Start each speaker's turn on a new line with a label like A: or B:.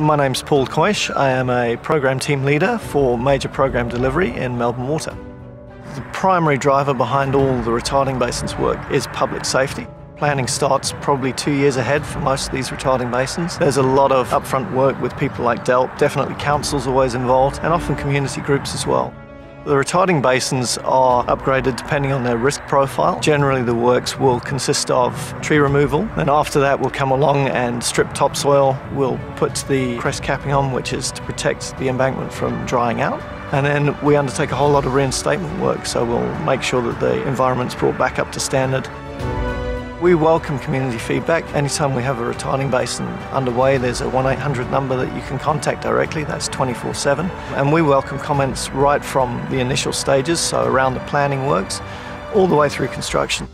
A: My name's Paul Coysh. I am a program team leader for major program delivery in Melbourne Water. The primary driver behind all the retarding basins work is public safety. Planning starts probably two years ahead for most of these retarding basins. There's a lot of upfront work with people like DELWP, definitely councils always involved, and often community groups as well. The retarding basins are upgraded depending on their risk profile. Generally the works will consist of tree removal and after that we'll come along and strip topsoil. We'll put the crest capping on which is to protect the embankment from drying out. And then we undertake a whole lot of reinstatement work so we'll make sure that the environment's brought back up to standard. We welcome community feedback. Anytime we have a retarding basin underway, there's a 1-800 number that you can contact directly. That's 24-7. And we welcome comments right from the initial stages, so around the planning works, all the way through construction.